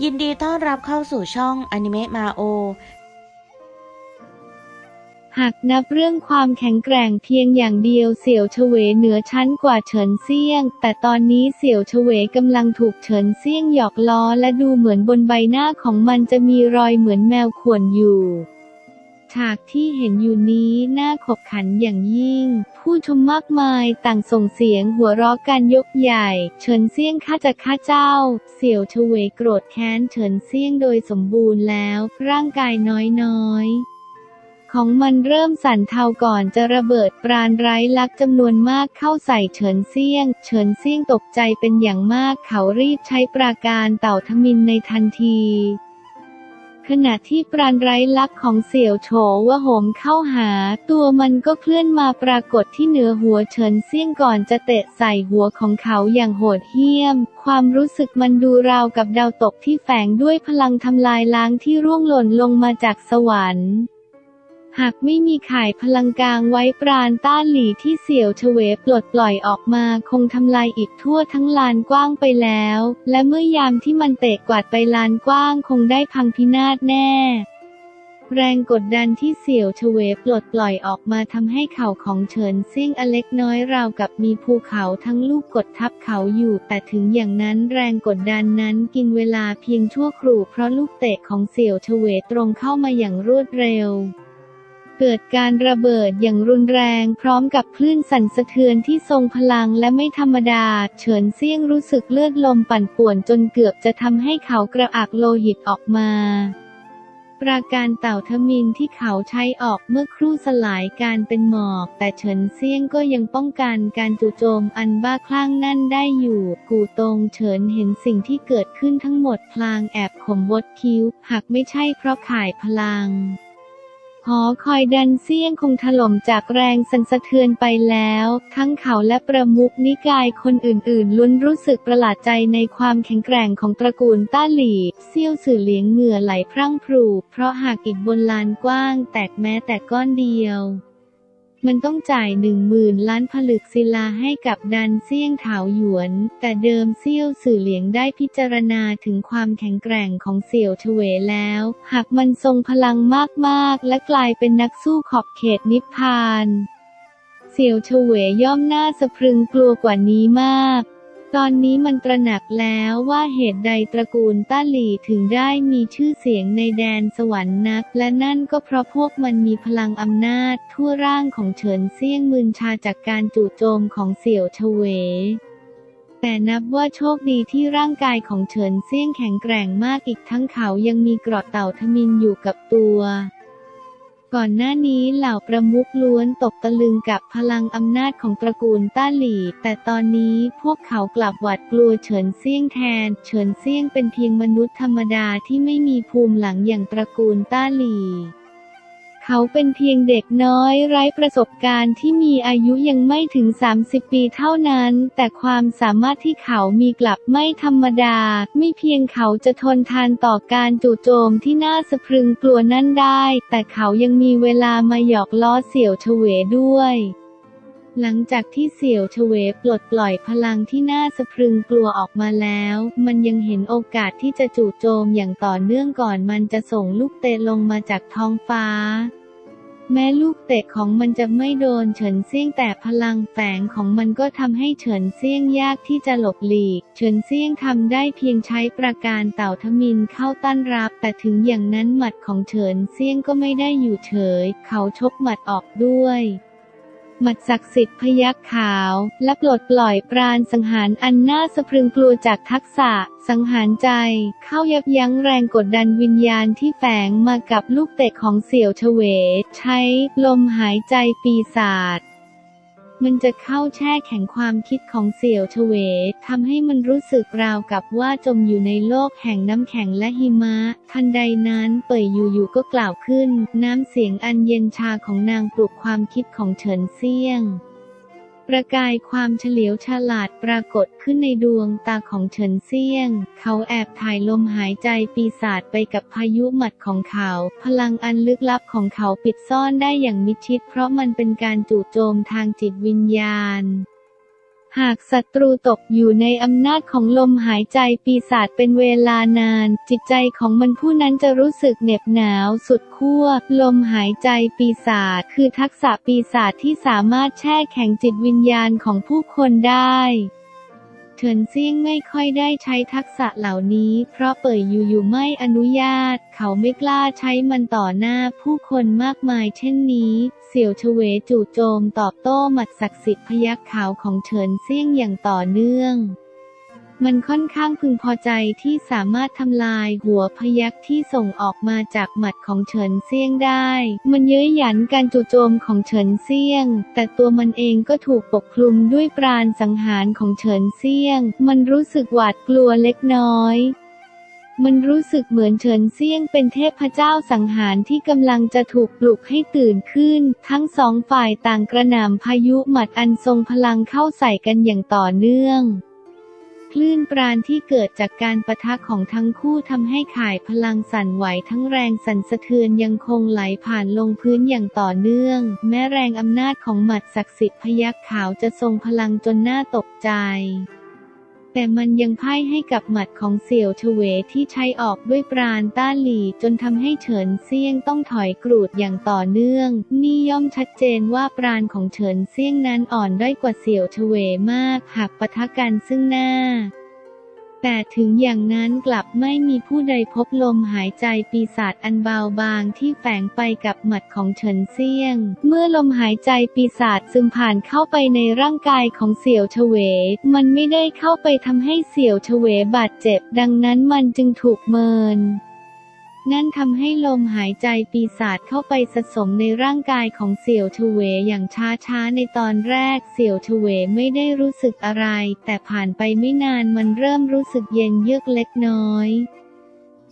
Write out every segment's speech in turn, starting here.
ยินดีต้อนรับเข้าสู่ช่องอนิเมะมาโอ หากนับเรื่องความแข็งแกร่งเพียงอย่างเดียวเสี่ยวเฉวเหนือชั้นกว่าเฉินเซี่ยง แต่ตอนนี้เสี่ยวเฉวกำลังถูกเฉินเซี่ยงหยอกล้อและดูเหมือนบนใบหน้าของมันจะมีรอยเหมือนแมวข่วนอยู่ ฉากที่เห็นอยู่นี้น่าขบขันอย่างยิ่ง ผู้ชมมากมายต่างส่งเสียงหัวเราะกันยกใหญ่ เฉินเซี่ยงข้าจะฆ่าเจ้า เสี่ยวเฉวโกรธแค้นเฉินเซี่ยงโดยสมบูรณ์แล้ว ร่างกายน้อยๆของมันเริ่มสั่นเทาก่อนจะระเบิดปราณไร้ลักจำนวนมากเข้าใส่เฉินเซี่ยง เฉินเซี่ยงตกใจเป็นอย่างมากเขารีบใช้ปราการเต่าทมินในทันที ขณะที่ปราณไร้ลักของเสี่ยวโฉว่าโหมเข้าหา ตัวมันก็เคลื่อนมาปรากฏที่เหนือหัวเฉินเซี่ยงก่อนจะเตะใส่หัวของเขาอย่างโหดเหี้ยม ความรู้สึกมันดูราวกับดาวตกที่แฝงด้วยพลังทำลายล้างที่ร่วงหล่นลงมาจากสวรรค์ หากไม่มีข่ายพลังกลางไว้ปราณต้านหลีที่เสี่ยวเฉวปลดปล่อยออกมาคงทำลายอีกทั่วทั้งลานกว้างไปแล้ว และเมื่อยามที่มันเตะกวาดไปลานกว้างคงได้พังพินาศแน่ แรงกดดันที่เสี่ยวเฉวปลดปล่อยออกมาทำให้เข่าของเฉินเซี่ยงอเล็กน้อยราวกับมีภูเขาทั้งลูกกดทับเขาอยู่ แต่ถึงอย่างนั้นแรงกดดันนั้นกินเวลาเพียงชั่วครู่เพราะลูกเตะของเสี่ยวเฉวตรงเข้ามาอย่างรวดเร็ว เกิดการระเบิดอย่างรุนแรงพร้อมกับคลื่นสั่นสะเทือนที่ทรงพลังและไม่ธรรมดา เฉินเซี่ยงรู้สึกเลือดลมปั่นป่วนจนเกือบจะทำให้เขากระอักโลหิตออกมาปราการเต่าทมินที่เขาใช้ออกเมื่อครู่สลายการเป็นหมอก แต่เฉินเซี่ยงก็ยังป้องกันการจู่โจมอันบ้าคลั่งนั่นได้อยู่ กูตงเฉินเห็นสิ่งที่เกิดขึ้นทั้งหมดพลางแอบขมวดคิ้ว หากไม่ใช่เพราะข่ายพลัง หอคอยดันเซียงคงถล่มจากแรงสั่นสะเทือนไปแล้ว ทั้งเขาและประมุขนิกายคนอื่นๆล้วนรู้สึกประหลาดใจในความแข็งแกร่งของตระกูลต้าหลี่เซี่ยวสื่อเลี้ยงเหงื่อไหลพรั่งพรู เพราะหากอีกบนลานกว้าง แตกแม้แต่ก้อนเดียว มันต้องจ่ายหนึ่งหมื่นล้านผลึกศิลาให้กับดันเซี่ยงเถาหยวน แต่เดิมเซี่ยวสื่อเหลียงได้พิจารณาถึงความแข็งแกร่งของเสี่ยวเฉวแล้ว หากมันทรงพลังมากๆ และกลายเป็นนักสู้ขอบเขตนิพพาน เสี่ยวเฉวย่อมน่าสะพรึงกลัวกว่านี้มาก ตอนนี้มันตระหนักแล้วว่าเหตุใดตระกูลต้าหลี่ถึงได้มีชื่อเสียงในแดนสวรรค์นัก และนั่นก็เพราะพวกมันมีพลังอำนาจทั่วร่างของเฉินเซี่ยงมืนชาจากการจู่โจมของเสี่ยวเฉวแต่นับว่าโชคดีที่ร่างกายของเฉินเซี่ยงแข็งแกร่งมากอีกทั้งเขายังมีเกราะเต่าทมินอยู่กับตัว ก่อนหน้านี้เหล่าประมุขล้วนตกตะลึงกับพลังอำนาจของตระกูลต้าหลี่ แต่ตอนนี้พวกเขากลับหวาดกลัวเฉินเซี่ยงแทน เฉินเซี่ยงเป็นเพียงมนุษย์ธรรมดาที่ไม่มีภูมิหลังอย่างตระกูลต้าหลี่ เขาเป็นเพียงเด็กน้อยไร้ประสบการณ์ที่มีอายุยังไม่ถึง 30 ปีเท่านั้น แต่ความสามารถที่เขามีกลับไม่ธรรมดา ไม่เพียงเขาจะทนทานต่อการจู่โจมที่น่าสะพรึงกลัวนั่นได้ แต่เขายังมีเวลามาหยอกล้อเสี่ยวเฉวด้วย หลังจากที่เสี่ยวเฉวปลดปล่อยพลังที่น่าสะพรึงกลัวออกมาแล้ว มันยังเห็นโอกาสที่จะจู่โจมอย่างต่อเนื่องก่อนมันจะส่งลูกเตะลงมาจากท้องฟ้า แม้ลูกเตะของมันจะไม่โดนเฉินเซี่ยงแต่พลังแฝงของมันก็ทำให้เฉินเซี่ยงยากที่จะหลบหลีก เฉินเซี่ยงทำได้เพียงใช้ประการเต่าทมินเข้าต้านรับ แต่ถึงอย่างนั้นหมัดของเฉินเซี่ยงก็ไม่ได้อยู่เฉย เขาชกหมัดออกด้วย มัดศักดิ์สิทธิ์พยักขาว และปลดปล่อยปราณสังหารอันน่าสะพรึงกลัวจากทักษะ สังหารใจ เข้ายับยั้งแรงกดดันวิญญาณที่แฝงมากับลูกเตะของเสี่ยวเฉว ใช้ลมหายใจปีศาจ มันจะเข้าแช่แข็งความคิดของเสี่ยวเฉวทำให้มันรู้สึกราวกับว่าจมอยู่ในโลกแห่งน้ำแข็งและหิมะ ทันใดนั้นเป่ยอยู่ๆก็กล่าวขึ้น น้ำเสียงอันเย็นชาของนางปลุกความคิดของเฉินเซี่ยง ประกายความเฉลียวฉลาดปรากฏขึ้นในดวงตาของเฉินเซียง เขาแอบถ่ายลมหายใจปีศาจไปกับพายุหมัดของเขา พลังอันลึกลับของเขาปิดซ่อนได้อย่างมิดชิด เพราะมันเป็นการจู่โจมทางจิตวิญญาณ หากศัตรูตกอยู่ในอำนาจของลมหายใจปีศาจเป็นเวลานาน จิตใจของมันผู้นั้นจะรู้สึกเหน็บหนาวสุดขั้ว ลมหายใจปีศาจคือทักษะปีศาจที่สามารถแช่แข็งจิตวิญญาณของผู้คนได้ ฉินเซี่ยงไม่ค่อยได้ใช้ทักษะเหล่านี้ เพราะเป่ยอยู่ๆไม่อนุญาต เขาไม่กล้าใช้มันต่อหน้าผู้คนมากมายเช่นนี้ เสี่ยวเฉวจู่โจมตอบโต้หมัดศักดิ์สิทธิ์พยักขาวของเฉินเซี่ยงอย่างต่อเนื่อง มันค่อนข้างพึงพอใจที่สามารถทำลายหัวพยักที่ส่งออกมาจากหมัดของเฉินเซียงได้ มันเย้ยหยันการจู่โจมของเฉินเซียง แต่ตัวมันเองก็ถูกปกคลุมด้วยปราณสังหารของเฉินเซียง มันรู้สึกหวาดกลัวเล็กน้อยมันรู้สึกเหมือนเฉินเซียงเป็นเทพเจ้าสังหารที่กำลังจะถูกปลุกให้ตื่นขึ้น ทั้งสองฝ่ายต่างกระหน่ำพายุหมัดอันทรงพลังเข้าใส่กันอย่างต่อเนื่อง คลื่นปราณที่เกิดจากการประทะของทั้งคู่ทำให้ข่ายพลังสั่นไหวทั้งแรงสั่นสะเทือนยังคงไหลผ่านลงพื้นอย่างต่อเนื่อง แม้แรงอำนาจของหมัดศักดิ์สิทธิ์พยักขาวจะทรงพลังจนน่าตกใจ แต่มันยังพ่ายให้กับหมัดของเสี่ยวเฉวที่ใช้ออกด้วยปราณต้านหลีจนทำให้เฉินเซียงต้องถอยกรูดอย่างต่อเนื่อง นี่ย่อมชัดเจนว่าปราณของเฉินเซียงนั้นอ่อนด้อยกว่าเสี่ยวเฉวมาก หากปะทะกันซึ่งหน้า แต่ถึงอย่างนั้นกลับไม่มีผู้ใดพบลมหายใจปีศาจอันเบาบางที่แฝงไปกับหมัดของเฉินเซียง เมื่อลมหายใจปีศาจซึมผ่านเข้าไปในร่างกายของเสี่ยวเฉว มันไม่ได้เข้าไปทำให้เสี่ยวเฉวบาดเจ็บ ดังนั้นมันจึงถูกเมิน นั่นทำให้ลมหายใจปีศาจเข้าไปสะสมในร่างกายของเสี่ยวเวอย่างช้าๆในตอนแรกเสี่ยวเวไม่ได้รู้สึกอะไร แต่ผ่านไปไม่นานมันเริ่มรู้สึกเย็นเยือกเล็กน้อย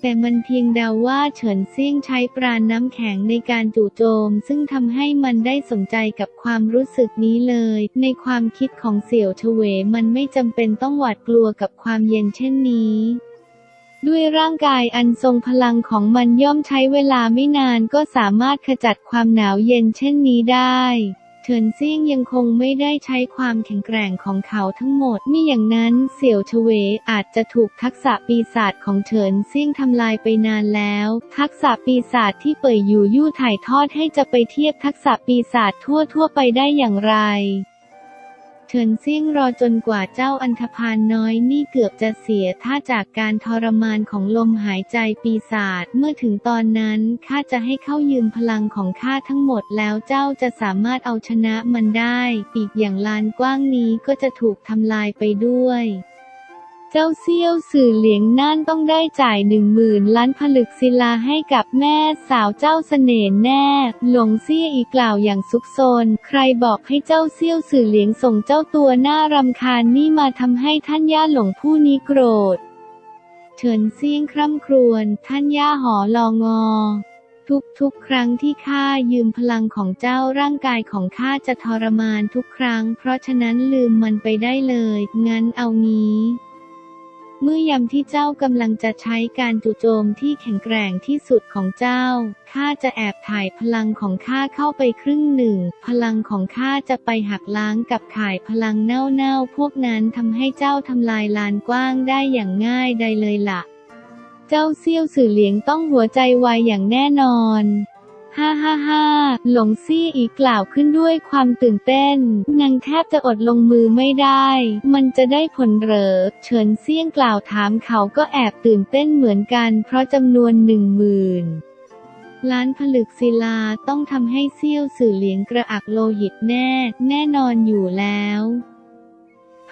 แต่มันเพียงเดาว่าเฉินเซี่ยงใช้ปราณน้ำแข็งในการจู่โจม ซึ่งทำให้มันได้สนใจกับความรู้สึกนี้เลย ในความคิดของเสี่ยวเฉวมันไม่จำเป็นต้องหวาดกลัวกับความเย็นเช่นนี้ ด้วยร่างกายอันทรงพลังของมันย่อมใช้เวลาไม่นานก็สามารถขจัดความหนาวเย็นเช่นนี้ได้เฉินเซี่ยงยังคงไม่ได้ใช้ความแข็งแกร่งของเขาทั้งหมดมิอย่างนั้นเสี่ยวเฉวอาจจะถูกทักษะปีศาจของเฉินเซี่ยงทำลายไปนานแล้ว ทักษะปีศาจที่เปิดอยู่ยู่ถ่ายทอดให้จะไปเทียบทักษะปีศาจทั่วทั่วไปได้อย่างไร เฉินซิ่งรอจนกว่าเจ้าอันธพาลน้อยนี่เกือบจะเสียท่าจากการทรมานของลมหายใจปีศาจเมื่อถึงตอนนั้นข้าจะให้เข้ายืมพลังของข้าทั้งหมดแล้วเจ้าจะสามารถเอาชนะมันได้ปีกอย่างลานกว้างนี้ก็จะถูกทำลายไปด้วย เจ้าเซี่ยวสื่อเหลียงน่านต้องได้จ่ายหนึ่งหมื่นล้านผลึกศิลาให้กับแม่สาวเจ้าเสน่ห์แน่ หลงเซี่ยอีกกล่าวอย่างซุกซน ใครบอกให้เจ้าเซี่ยวสื่อเหลียงส่งเจ้าตัวหน้ารำคาญนี่มาทำให้ท่านย่าหลงผู้นี้โกรธ เฉินเซี่ยงคร่ำครวญท่านย่าหอลองอทุกๆ ครั้งที่ข้ายืมพลังของเจ้าร่างกายของข้าจะทรมานทุกครั้ง เพราะฉะนั้นลืมมันไปได้เลย งั้นเอางี้ เมื่อยามที่เจ้ากำลังจะใช้การจู่โจมที่แข็งแกร่งที่สุดของเจ้า ข้าจะแอบถ่ายพลังของข้าเข้าไปครึ่งหนึ่ง พลังของข้าจะไปหักล้างกับข่ายพลังเน่าๆพวกนั้นทำให้เจ้าทำลายลานกว้างได้อย่างง่ายได้เลยละ่ะ เจ้าเซี่ยวสื่อเหลียงต้องหัวใจวายอย่างแน่นอน ฮ่าฮ่าฮ่าหลงซี่อีกกล่าวขึ้นด้วยความตื่นเต้น นางแทบจะอดลงมือไม่ได้ มันจะได้ผลเหรอ เฉินเซี่ยงกล่าวถามเขาก็แอบตื่นเต้นเหมือนกัน เพราะจำนวนหนึ่งหมื่นล้านผลึกศิลาต้องทำให้เซี่ยวสื่อเหลียงกระอักโลหิตแน่ แน่นอนอยู่แล้ว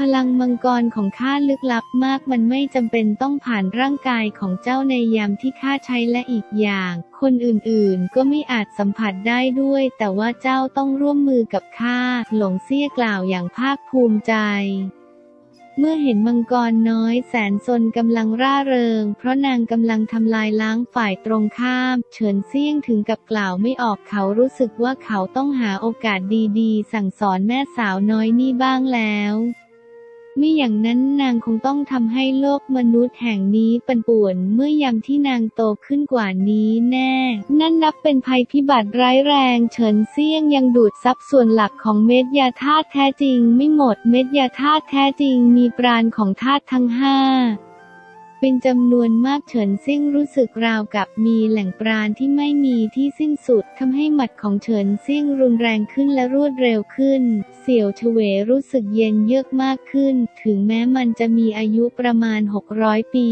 พลังมังกรของข้าลึกลับมากมันไม่จำเป็นต้องผ่านร่างกายของเจ้าในยามที่ข้าใช้และอีกอย่าง คนอื่นๆ ก็ไม่อาจสัมผัสได้ด้วย แต่ว่าเจ้าต้องร่วมมือกับข้าหลงเสี้ยกล่าวอย่างภาคภูมิใจเมื่อเห็นมังกรน้อยแสนซนกำลังร่าเริง เพราะนางกำลังทำลายล้างฝ่ายตรงข้าม เฉินเซี่ยงถึงกับกล่าวไม่ออกเขารู้สึกว่าเขาต้องหาโอกาสดีๆ สั่งสอนแม่สาวน้อยนี่บ้างแล้ว ไม่อย่างนั้นนางคงต้องทำให้โลกมนุษย์แห่งนี้ปั่นป่วนเมื่อยามที่นางโตขึ้นกว่านี้แน่ นั่นนับเป็นภัยพิบัติร้ายแรง เฉินเซี่ยงยังดูดซับส่วนหลักของเม็ดยาธาตุแท้จริง ไม่หมดเม็ดยาธาตุแท้จริงมีปราณของธาตุทั้งห้า เป็นจำนวนมากเฉินเซี่ยงรู้สึกราวกับมีแหล่งปราณที่ไม่มีที่สิ้นสุดทำให้หมัดของเฉินเซี่ยงรุนแรงขึ้นและรวดเร็วขึ้น เสี่ยวเฉวรู้สึกเย็นเยือกมากขึ้น ถึงแม้มันจะมีอายุประมาณ 600 ปี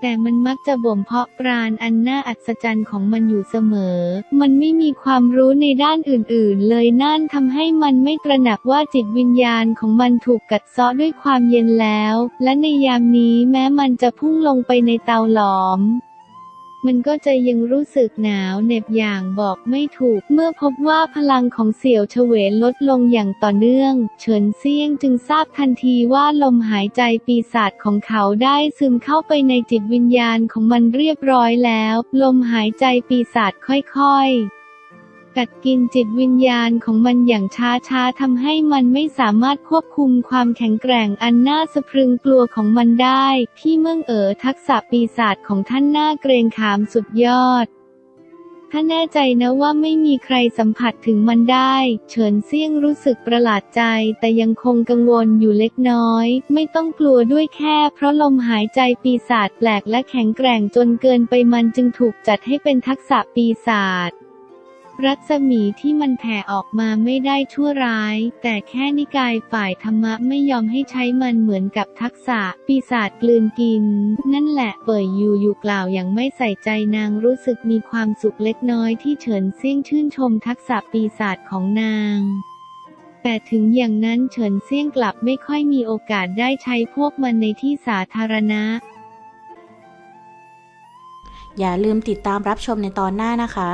แต่มันมักจะบ่มเพาะปราณอันน่าอัศจรรย์ของมันอยู่เสมอ มันไม่มีความรู้ในด้านอื่นๆ เลยนั่นทำให้มันไม่ตระหนักว่าจิตวิญญาณของมันถูกกัดเซาะด้วยความเย็นแล้ว และในยามนี้แม้มันจะพุ่งลงไปในเตาหลอม มันก็จะยังรู้สึกหนาวเหน็บอย่างบอกไม่ถูก เมื่อพบว่าพลังของเสี่ยวเฉวลดลงอย่างต่อเนื่อง เฉินเซียงจึงทราบทันทีว่าลมหายใจปีศาจของเขาได้ซึมเข้าไปในจิตวิญญาณของมันเรียบร้อยแล้ว ลมหายใจปีศาจค่อยๆ กัดกินจิตวิญญาณของมันอย่างช้าๆทำให้มันไม่สามารถควบคุมความแข็งแกร่งอันน่าสะพรึงกลัวของมันได้ พี่เมืองเอ๋อทักษะปีศาจของท่านน่าเกรงขามสุดยอดถ้าแน่ใจนะว่าไม่มีใครสัมผัสถึงมันได้ เฉินเซี่ยงรู้สึกประหลาดใจ แต่ยังคงกังวลอยู่เล็กน้อย ไม่ต้องกลัวด้วยแค่ เพราะลมหายใจปีศาจแปลกและแข็งแกร่งจนเกินไปมันจึงถูกจัดให้เป็นทักษะปีศาจ รัศมีที่มันแผ่ออกมาไม่ได้ชั่วร้าย แต่แค่นิกายฝ่ายธรรมะไม่ยอมให้ใช้มันเหมือนกับทักษะ ปีศาจกลืนกิน นั่นแหละเป่ยอยู่อยู่กล่าวอย่างไม่ใส่ใจนางรู้สึกมีความสุขเล็กน้อยที่เฉินเซี่ยงชื่นชมทักษะปีศาจของนางแต่ถึงอย่างนั้นเฉินเซี่ยงกลับไม่ค่อยมีโอกาสได้ใช้พวกมันในที่สาธารณะ อย่าลืมติดตามรับชมในตอนหน้านะคะ